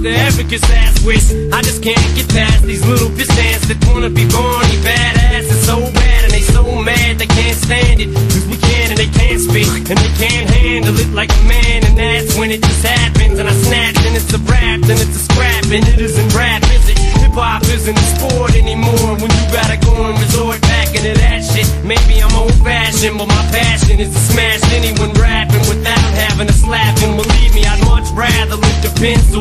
the African ass wish. I just can't get past these little pissants that wanna be Barney badass and so bad and they so mad they can't stand it. Cause we can and they can't speak and they can't handle it like a man and that's when it just happens and I snap and it's a rap and it's a scrap and it isn't rap is it? Hip hop isn't a sport anymore when you gotta go and resort back into that shit. Maybe I'm old fashioned but my passion is to smash anyone rapping without having a slap and believe me I'd much rather lift a pencil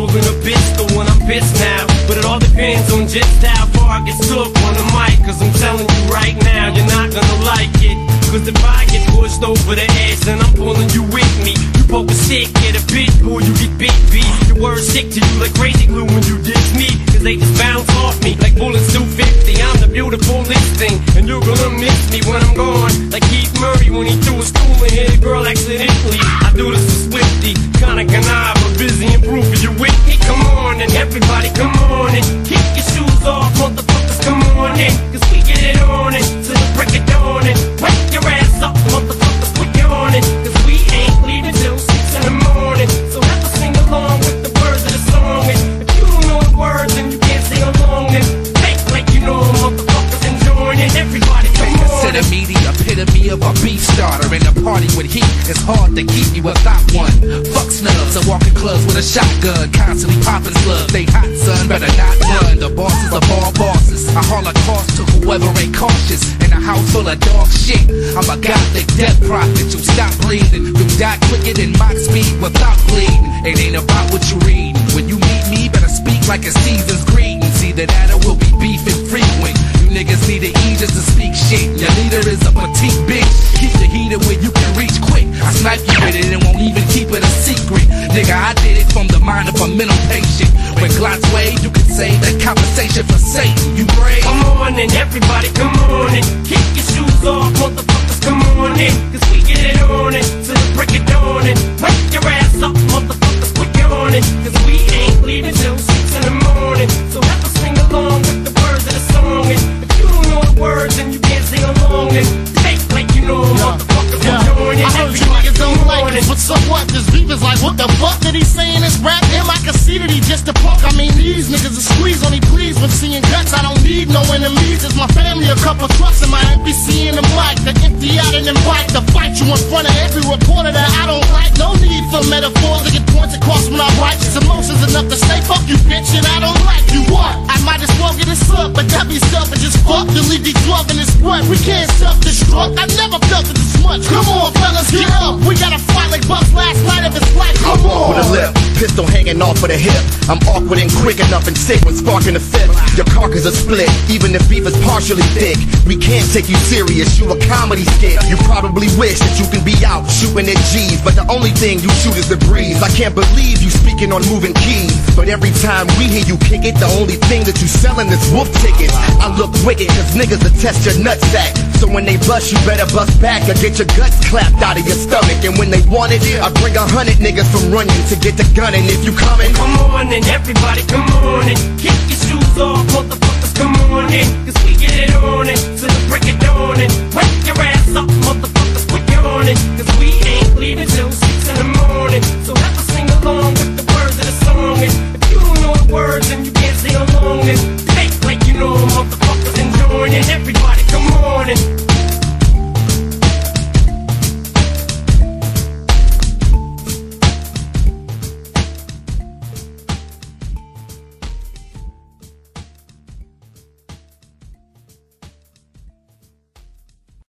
just how far I get took on the mic. Cause I'm telling you right now, you're not gonna like it. Cause if I get pushed over the edge, then I'm pulling you with me. You poke a stick at a pit bull, you get bit beat. Your words stick to you like crazy glue when you diss me. Cause they just bounce off me like bullets 250. I'm the beautiful thing, and you're gonna miss me when I'm gone. Like Keith Murray when he threw a stool and hit a girl accidentally. I do this for Swifty, kinda Kuniva, busy and proof. You with me? Come on, and everybody come on and kick It's hard to keep you without one. Fuck snubs, I walk in clubs with a shotgun, constantly popping slugs. They hot, son, better not run. The bosses of all bosses. I haul a cost to whoever ain't cautious. In a house full of dog shit. I'm a gothic death prophet. You stop bleeding. You die quicker than Mach speed without bleeding. It ain't about what you read. When you meet me, better speak like a Stevens greetings. Either that or we'll be beefing frequent. You niggas need to eat just to speak shit. Your leader is a petite everybody come on and kick your shoes off, motherfuckers come on in. Cause we get it on it till the break of dawn and wake your ass up, motherfuckers, we on it. Cause we ain't leaving till six in the morning. So have to sing along with the words of the song. And if you don't know the words and you can't sing along, then take like you know motherfuckers, we join in. I heard you niggas don't like it, but so what? This beef is like, what the fuck did he say in his rap? Him, I can see that he just a punk. I mean, these niggas are squeeze on he please when seeing guts. I don't no enemies. It's my family, a couple trucks in my NPC in the mic. The empty out and invite to fight you in front of every reporter that I don't like. No need for metaphors to get points across when I write. Just emotions enough to say, fuck you, bitch, and I don't like you. What? I might as well get this up, but that be selfish as fuck. To leave these 12 in this blood. We can't self-destruct. I never felt it this much. Come on, fellas, get up. We gotta fight like Bucks last night if it's like, come on. with a lip, pistol hanging off of the hip. I'm awkward and quick enough and sick when sparking the fifth. Your carcass is split, even if beef is partially thick. We can't take you serious, you a comedy skit. You probably wish that you can be out shooting at G's, but the only thing you shoot is the breeze. I can't believe you speaking on moving keys, but every time we hear you kick it, the only thing that you selling is wolf tickets. I look wicked, cause niggas will test your nutsack. So when they bust, you better bust back or get your guts clapped out of your stomach. And when they want it, I bring a hundred niggas from running to get the gun. And if you coming, Come on and everybody come on and kick your shoes off, in.